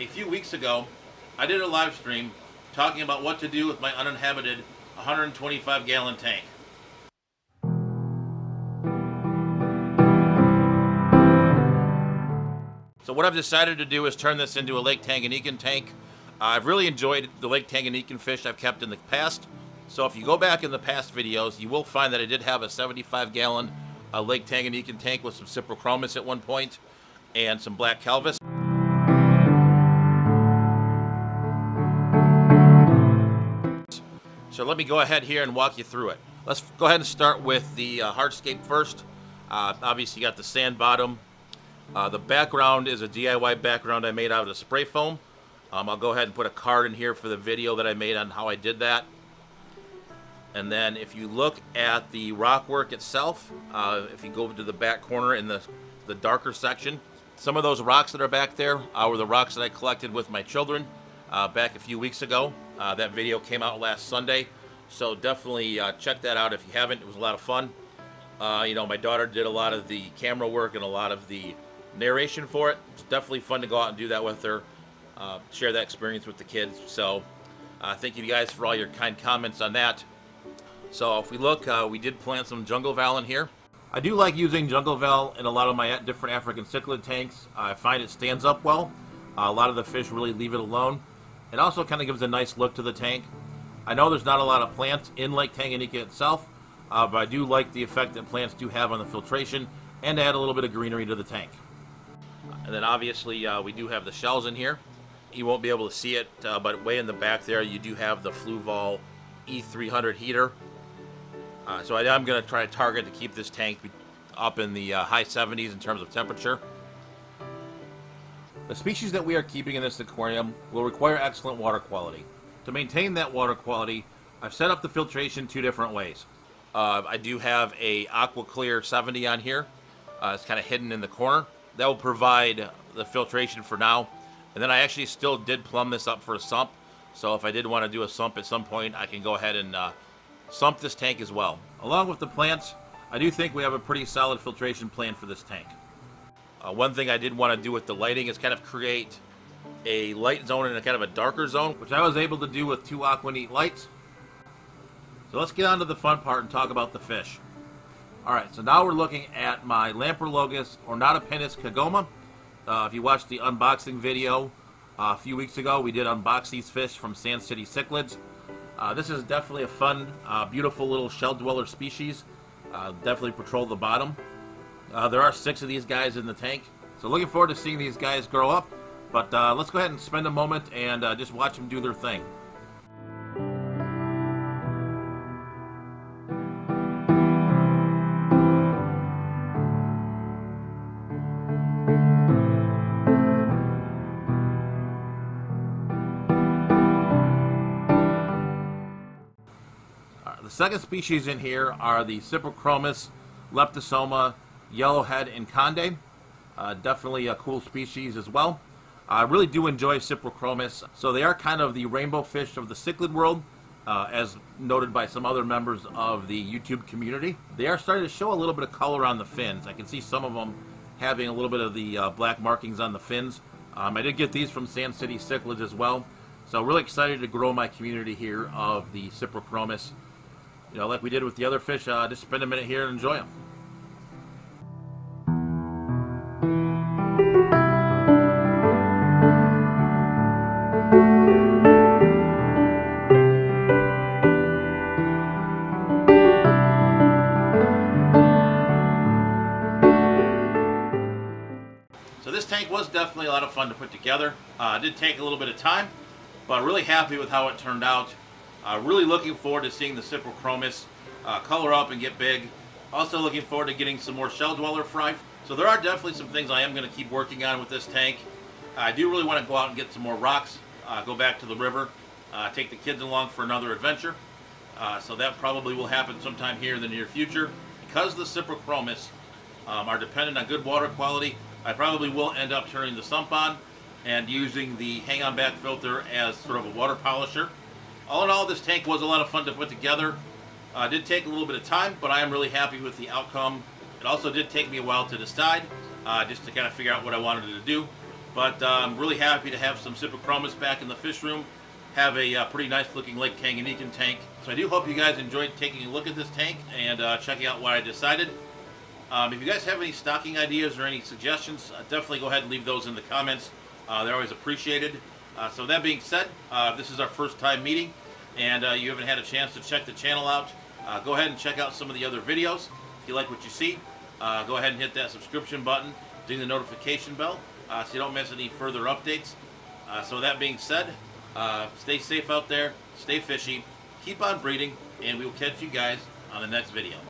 a few weeks ago, I did a live stream talking about what to do with my uninhabited 125 gallon tank. So what I've decided to do is turn this into a Lake Tanganyikan tank. Uh, I've really enjoyed the Lake Tanganyikan fish I've kept in the past. So if you go back in the past videos, you will find that I did have a 75 gallon uh, Lake Tanganyikan tank with some Cyprichromis at one point and some Black Calvus. Let me go ahead here and walk you through it. Let's go ahead and start with the uh, hardscape first. Uh, obviously you got the sand bottom. Uh, the background is a DIY background I made out of the spray foam. Um, I'll go ahead and put a card in here for the video that I made on how I did that. And then if you look at the rock work itself, uh, if you go to the back corner in the, the darker section, some of those rocks that are back there uh, were the rocks that I collected with my children uh, back a few weeks ago. Uh, that video came out last Sunday, so definitely uh, check that out if you haven't. It was a lot of fun. Uh, you know, my daughter did a lot of the camera work and a lot of the narration for it. It's definitely fun to go out and do that with her, share that experience with the kids. So thank you guys for all your kind comments on that. So if we look, uh, we did plant some jungle val in here. I do like using jungle val in a lot of my different African cichlid tanks. I find it stands up well. Uh, a lot of the fish really leave it alone. It also kind of gives a nice look to the tank. I know there's not a lot of plants in Lake Tanganyika itself, uh, but I do like the effect that plants do have on the filtration and add a little bit of greenery to the tank. And then obviously uh, we do have the shells in here. You won't be able to see it, uh, but way in the back there you do have the Fluval E300 heater uh, so I, am going to try to target to keep this tank up in the uh, high 70s in terms of temperature. The species that we are keeping in this aquarium will require excellent water quality. To maintain that water quality, I've set up the filtration two different ways. Uh, I do have a Aqua Clear 70 on here. Uh, it's kind of hidden in the corner. That will provide the filtration for now. And then I actually still did plumb this up for a sump. So if I did want to do a sump at some point, I can go ahead and uh, sump this tank as well. Along with the plants, I do think we have a pretty solid filtration plan for this tank. Uh, one thing I did want to do with the lighting is kind of create a light zone and a kind of a darker zone, which I was able to do with two Aquaneat lights. So let's get on to the fun part and talk about the fish. Alright, so now we're looking at my Lamprologus ornatipinnis kigoma. Uh, if you watched the unboxing video uh, a few weeks ago, we did unbox these fish from Sand City Cichlids. Uh, this is definitely a fun, uh, beautiful little shell dweller species. Uh, definitely patrol the bottom. Uh, there are six of these guys in the tank, so looking forward to seeing these guys grow up. But uh, let's go ahead and spend a moment and uh, just watch them do their thing. The second species in here are the Cyprichromis, Leptosoma, Yellowhead, and Conde. Uh, definitely a cool species as well. I really do enjoy Cyprichromis. So they are kind of the rainbow fish of the cichlid world, uh, as noted by some other members of the YouTube community. They are starting to show a little bit of color on the fins. I can see some of them having a little bit of the uh, black markings on the fins. Um, I did get these from Sand City Cichlids as well. So really excited to grow my community here of the Cyprichromis you know, like we did with the other fish, uh, just spend a minute here and enjoy them. Definitely a lot of fun to put together. Uh, it did take a little bit of time, but really happy with how it turned out. Uh, really looking forward to seeing the Cyprichromis uh, color up and get big. Also looking forward to getting some more shell dweller fry. So there are definitely some things I am going to keep working on with this tank. I do really want to go out and get some more rocks, uh, go back to the river, uh, take the kids along for another adventure. Uh, so that probably will happen sometime here in the near future. Because the Cyprichromis um, are dependent on good water quality, I probably will end up turning the sump on and using the hang-on back filter as sort of a water polisher. All in all, this tank was a lot of fun to put together. Uh, did take a little bit of time, but I am really happy with the outcome. It also did take me a while to decide, uh, just to kind of figure out what I wanted to do. But uh, I'm really happy to have some Cyprichromis back in the fish room. Have a uh, pretty nice looking Lake Tanganyikan tank. So I do hope you guys enjoyed taking a look at this tank and uh, checking out what I decided. Um, if you guys have any stocking ideas or any suggestions, uh, definitely go ahead and leave those in the comments. Uh, they're always appreciated. Uh, so that being said, uh, this is our first time meeting and uh, you haven't had a chance to check the channel out, uh, go ahead and check out some of the other videos. If you like what you see, go ahead and hit that subscription button, ding the notification bell so you don't miss any further updates. So that being said, stay safe out there, stay fishy, keep on breeding, and we will catch you guys on the next video.